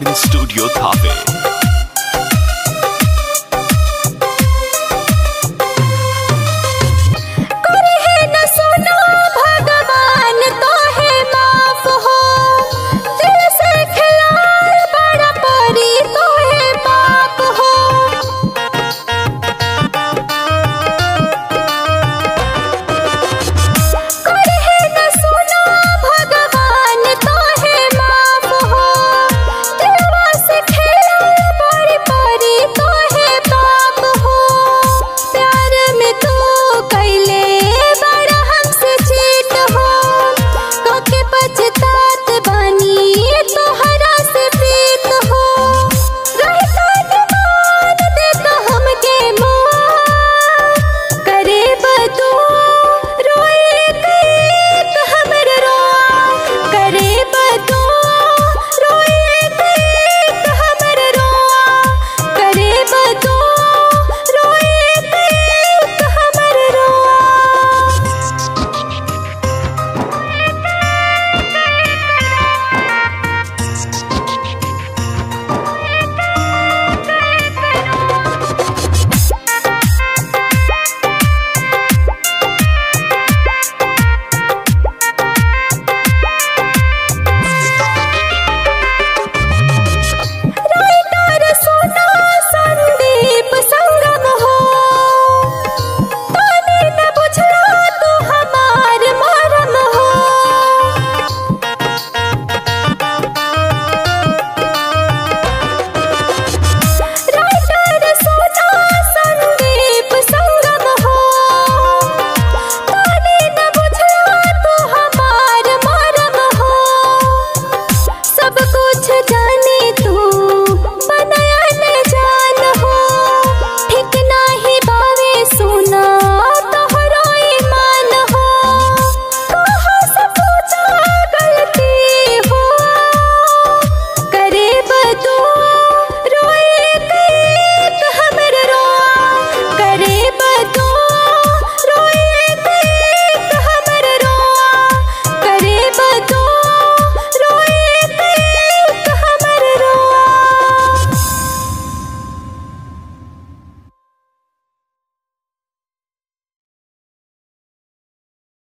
In Studio Tape.